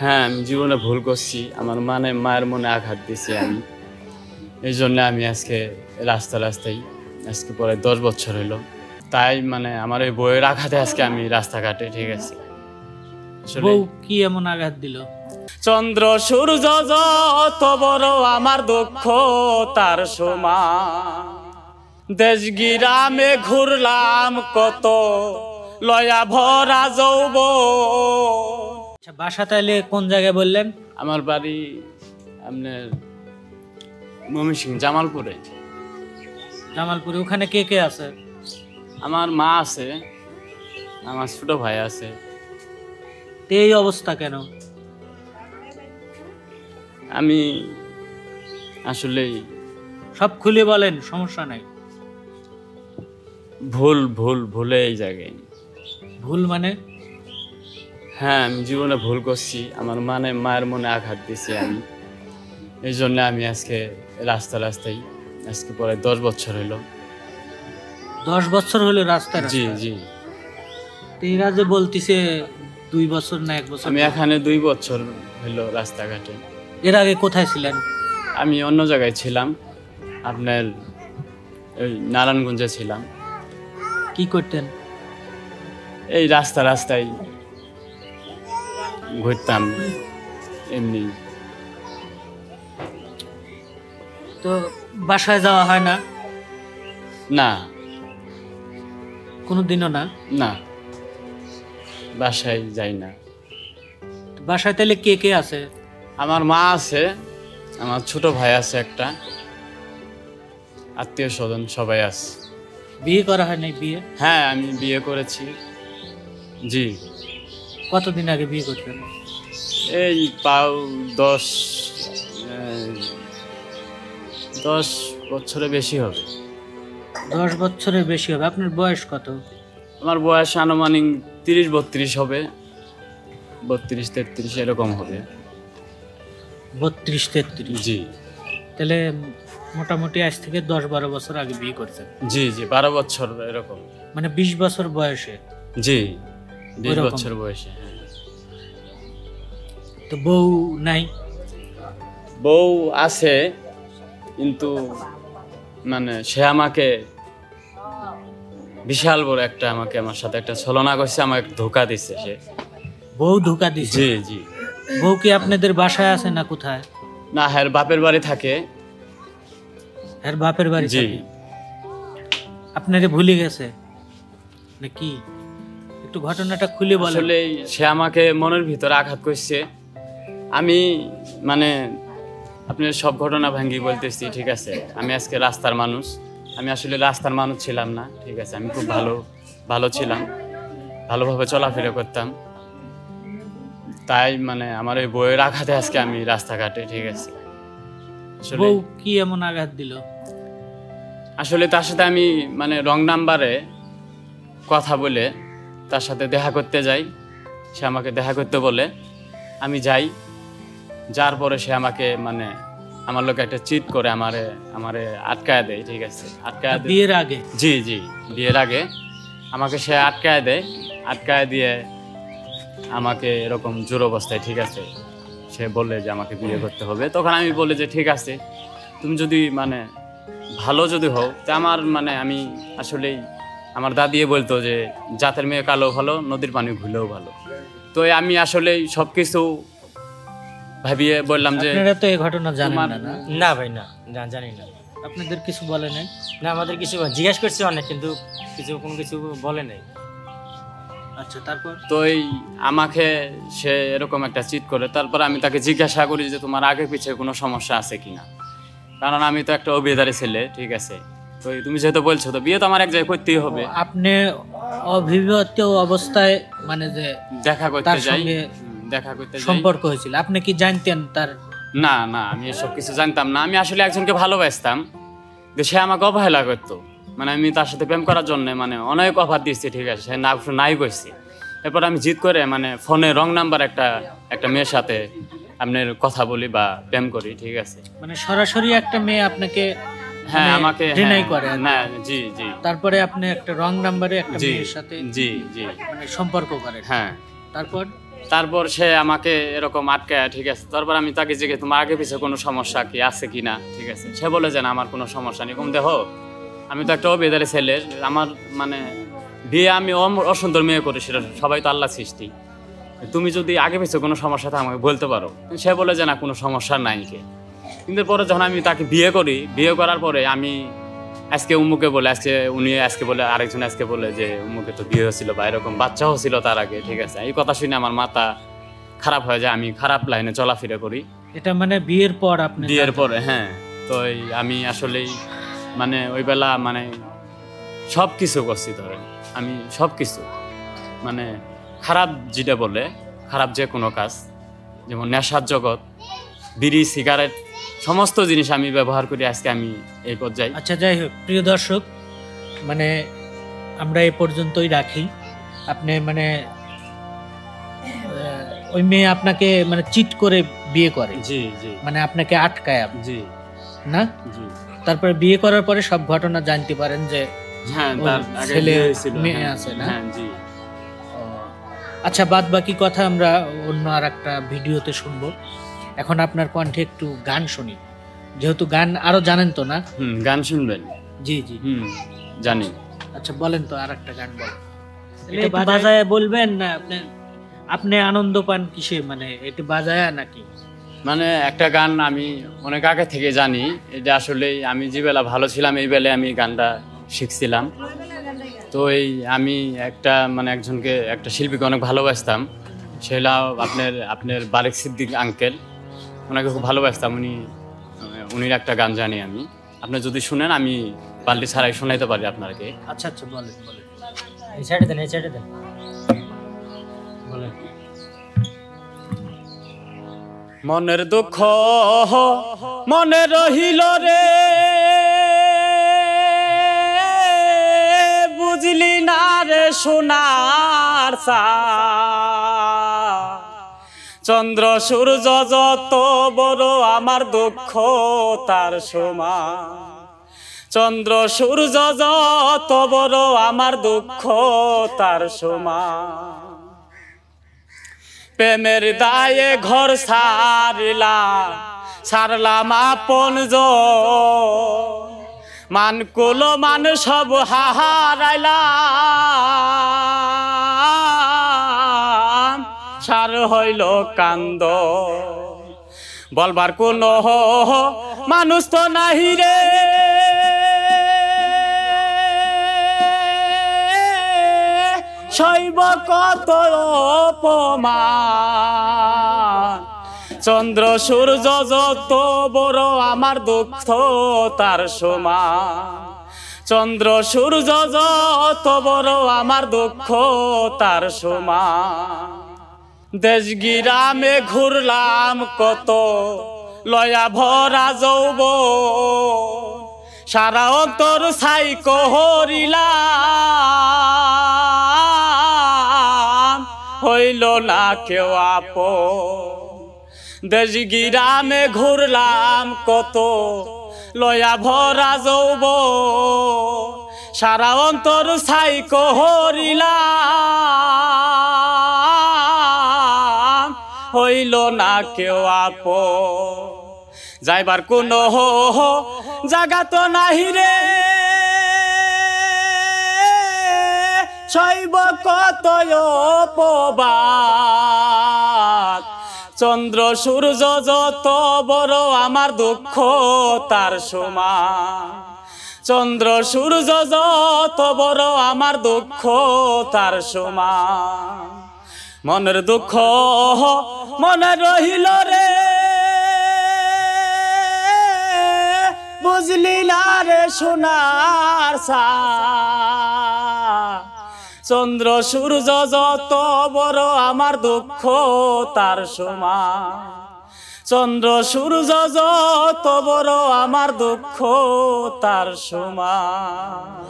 হ্যাঁ আমি জীবনে ভুল করছি। আমার মানে মায়ের মনে আঘাত দিছি আমি। এই জন্য আমি আজকে রাস্তা রাস্তায় আজকে পরে দশ বছর হলো। তাই মানে আমার ওই বইয়ের আঘাতে আজকে আমি রাস্তাঘাটে ঠিক আছে। বউ কি এমন আঘাত দিল? চন্দ্র সূর্য যত বড় আমার দুঃখ তার সমান। দেশ গিরামে ঘুরলাম কত লয়া ভরা যৌব আচ্ছা বাসা তাইলে কোন জায়গায় বললেন? আমার বাড়ি আপনার ময়মনসিং জামালপুরে। জামালপুরে ওখানে কে কে আছে? আমার মা আছে আমার ছোট ভাই আছে। তো এই অবস্থা কেন? আমি আসলেই সব খুলে বলেন সমস্যা নাই। ভুল ভুল ভুলে এই জায়গায়। ভুল মানে? হ্যাঁ আমি জীবনে ভুল করছি। আমার মানে মায়ের মনে আঘাত দিছি আমি। এই জন্য আমি আজকে রাস্তা রাস্তায় আজকে পরে দশ বছর হলো। দশ বছর হলো রাস্তায় জি জি। এরা যে বলতিছে দুই বছর না এক বছর আমি এখানে দুই বছর হলো রাস্তাঘাটে। এর আগে কোথায় ছিলেন? আমি অন্য জায়গায় ছিলাম। আপনার ওই নারায়ণগঞ্জে ছিলাম। কি করতেন? এই রাস্তা রাস্তায় ঘুরতাম এমনি। তো বাসায় যাওয়া হয় না? না। কোনো দিনও না? না। বাসায় যাই না। বাসায় তাহলে কে কে আছে? আমার মা আছে আমার ছোট ভাই আছে একটা। আত্মীয় স্বজন সবাই আছে। বিয়ে করা হয় নাই বিয়ে? হ্যাঁ আমি বিয়ে করেছি। জি। কতদিন আগে বিয়ে করতেন? এই পাও দশ দশ বছরে বেশি হবে। দশ বছরের বেশি হবে। আপনার বয়স কত? আমার বয়স আনুমানিক তিরিশ বত্রিশ হবে। বত্রিশ তেত্রিশ এরকম হবে। বত্রিশ তেত্রিশ? জি। তাহলে মোটামুটি আজ থেকে দশ বারো বছর আগে বিয়ে করছেন। জি জি বারো বছর এরকম। মানে বিশ বছর বয়সে? জি। বিশ বছর বয়সে হ্যাঁ। তো বউ নাই? বউ আছে কিন্তু মানে সে আমাকে বিশাল বড় একটা আমাকে আমার সাথে একটা ছলনা করছে আমাকে ধোকা দিচ্ছে সে। বউ ধোকা দিছে? জি জি। বউ কি আপনাদের বাসায় আছে না কোথায়? না হ্যাঁ বাপের বাড়ি থাকে। এর বাপের বাড়ি জি। আপনারে ভুলে গেছে? নাকি একটু ঘটনাটা খুলে বলে আসলে সে আমাকে মনের ভিতরে আঘাত করছে। আমি মানে আপনার সব ঘটনা ভাঙ্গি বলতেছি ঠিক আছে? আমি আজকে রাস্তার মানুষ। আমি আসলে রাস্তার মানুষ ছিলাম না ঠিক আছে? আমি খুব ভালো ভালো ছিলাম। ভালোভাবে চলাফেরা করতাম। তাই মানে আমার ওই বইয়ের আঘাতে আজকে আমি রাস্তাঘাটে ঠিক আছে? আসলে বউ কি এমন আঘাত দিল? আসলে তার সাথে আমি মানে রং নাম্বারে কথা বলে তার সাথে দেখা করতে যাই। সে আমাকে দেখা করতে বলে আমি যাই। যার পরে সে আমাকে মানে আমার লোক একটা চিট করে আমারে আমারে আটকায় দেয় ঠিক আছে? আটকায় বিয়ের আগে? জি জি বিয়ের আগে আমাকে সে আটকায় দেয়। আটকায় দিয়ে আমাকে এরকম জোর অবস্থায় ঠিক আছে? সে বললে যে আমাকে বিয়ে করতে হবে। তখন আমি বলি যে ঠিক আছে। তুমি যদি মানে ভালো যদি হও তা আমার মানে আমি আসলেই আমার দাদিয়ে বলতো যে জাতের মেয়ে কালো ভালো নদীর পানি ঘুলেও ভালো। তো আমি আসলেই সব কিছু ভাবিয়ে বললাম যে আপনারা তো এই ঘটনা জানেন না না? না ভাই না জা- জানি না। আপনাদের কিছু বলে নাই? না আমাদের কিছু জিজ্ঞাসা করছে অনেক কিন্তু কিছু কোনো কিছু বলে নাই। আচ্ছা তারপর? তো এই আমাকে সে এরকম একটা চিট করে তারপর আমি তাকে জিজ্ঞাসা করি যে তোমার আগে পিছে কোনো সমস্যা আছে কিনা? কারণ আমি তো একটা অভিধারী ছেলে ঠিক আছে? তো তুমি যেহেতু বলছো তো বিয়ে তো আমার এক জায়গায় করতেই হবে। আপনি অভিভূত অবস্থায় মানে যে দেখা করতে যাই। দেখা করতে যাই। সম্পর্ক হয়েছিল। আপনি কি জানতেন তার? না না আমি এসব কিছু জানতাম না। আমি আসলে একজনকে ভালোবাসতাম যে সে আমাকে অবহেলা করতো। মানে আমি তার সাথে প্রেম করার জন্য মানে অনেক অফার দিচ্ছি ঠিক আছে সে না নাই করছি। এরপর আমি জিত করে মানে ফোনে রং নাম্বার একটা একটা মেয়ের সাথে আপনার কথা বলি বা প্রেম করি ঠিক আছে। মানে সরাসরি একটা মেয়ে আপনাকে হ্যাঁ মানে আমাকে deny হ্যাঁ, করে না জি জি। তারপরে আপনি একটা রং নাম্বারে একটা মেয়ের সাথে জি জি। মানে সম্পর্ক করেন হ্যাঁ। তারপর? তারপর সে আমাকে এরকম আটকায় ঠিক আছে। তারপর আমি তাকে জিজ্ঞেস তোমার আগে পিছিয়ে কোনো সমস্যা কি আছে কি না? ঠিক আছে। সে বলে যে না আমার কোনো সমস্যা নেই। কম দেখো আমি তো একটা অবেদারি ছেলে। আমার মানে বিয়ে আমি অসুন্দর মেয়ে করি সেটা সবাই তো আল্লাহ সৃষ্টি। তুমি যদি আগে পিছিয়ে কোনো সমস্যা থাকে আমাকে বলতে পারো। সে বলে যে না কোনো সমস্যা নাই কে। কিন্তু পরে যখন আমি তাকে বিয়ে করি বিয়ে করার পরে আমি আজকে উমুকে বলে আজকে উনি আজকে বলে আরেকজন আজকে বলে যে উমুকে তো বিয়ে হয়েছিল বা এরকম বাচ্চাও ছিল তার আগে ঠিক আছে? এই কথা শুনে আমার মাথা খারাপ হয়ে যায় আমি খারাপ লাইনে চলাফেরা করি। এটা মানে বিয়ের পর আপনি বিয়ের পরে হ্যাঁ। তো আমি আসলেই মানে ওই বেলা মানে সব কিছু করছি ধরেন আমি সব কিছু মানে খারাপ যেটা বলে খারাপ যে কোনো কাজ যেমন নেশার জগৎ বিড়ি সিগারেট সমস্ত জিনিস আমি ব্যবহার করি আজকে আমি এই পর্যায়ে। আচ্ছা যাই হোক প্রিয় দর্শক মানে আমরা এ পর্যন্তই রাখি। আপনি মানে ওই মেয়ে আপনাকে মানে চিট করে বিয়ে করে। জি জি। মানে আপনাকে আটকায় আপ- জি। না? জি। তারপরে বিয়ে করার পরে সব ঘটনা জানতে পারেন যে হ্যাঁ তার ছেলে, মেয়ে হ্যাঁ, আছে না? হ্যাঁ জি। আচ্ছা বাদ বাকি কথা আমরা অন্য আর একটা ভিডিওতে শুনব। এখন আপনার কণ্ঠে একটু গান শুনি। যেহেতু গান আরও জানেন তো না? হুম গান শুনবেন। জি জি। হুম জানি। আচ্ছা বলেন তো আর একটা গান বলেন। এটা বাজায় বলবেন না আপনি আপনি আনন্দ পান কিসে? মানে এটা বাজায় নাকি? মানে একটা গান আমি অনেক আগে থেকে জানি। এটা আসলে আমি যে বেলা ভালো ছিলাম এই বেলায় আমি গানটা শিখছিলাম। তো এই আমি একটা মানে একজনকে একটা শিল্পীকে অনেক ভালোবাসতাম। সেটা আপনার আপনার বারেক সিদ্দিক আঙ্কেল ওনাকে খুব ভালোবাসতাম। উনি উনির একটা গান জানি আমি। আপনি যদি শুনেন আমি বাল্টি ছাড়াই শোনাইতে পারি আপনাকে। আচ্ছা আচ্ছা বলেন বলেন। এই সাইডে দেন এই সাইডে দেন। বলেন। মনের দুঃখ মনে রহিল রে। বুঝলি না রে সোনার চা চন্দ্র, সূর্য যত বড় আমার দুঃখ, তার সমান। চন্দ্র, সূর্য যত বড় আমার দুঃখ, তার সমান। প্রেমের দায়ে ঘর সারিলাম, সারলাম আপন মান কুলো, মান সব হারাইলাম সার হইল কান্দ। বলবার কোন মানুষ তো নাহি রে। শৈব কত অপমান। চন্দ্র, সূর্য যত বড় আমার দুঃখ, তার সমান। চন্দ্র, সূর্য যত বড় আমার দুঃখ, তার সমান। দেশ গিরামে ঘুরলাম কত লয়া ভরা যৌব সারা অন্তর ছাই কহরিলাম হইল না কেউ আপ দেশ গিরামে ঘুরলাম কত লয়া ভরা যৌব সারা অন্তর ছাই কহরিলাম হইল না কেউ আপ। যাইবার কোন জাগা তো নাহি রে। শৈব কত চন্দ্র, সূর্য যত বড় আমার দুঃখ, তার সমান। চন্দ্র, সূর্য যত বড় আমার দুঃখ, তার সমান। মনের দুঃখ মনে রহিল রে। বুঝলি না রে সোনার চন্দ্র, সূর্য যত বড় আমার দুঃখ, তার সমান। চন্দ্র, সূর্য যত বড় আমার দুঃখ, তার সমান।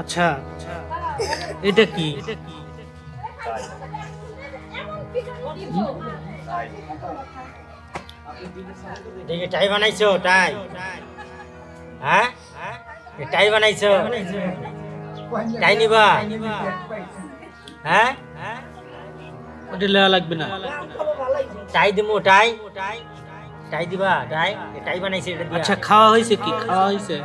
আচ্ছা। এটা কি? দেখি টাই বানাইছো? টাই। হ্যাঁ? টাই বানাইছো? টাই নিবা? হ্যাঁ? ওটা লেওয়া লাগবে না। টাই দিমু টাই। টাই দিবা টাই? টাই বানাইছে এটা আচ্ছা খাওয়া হয়েছে কি? খাওয়া হয়েছে।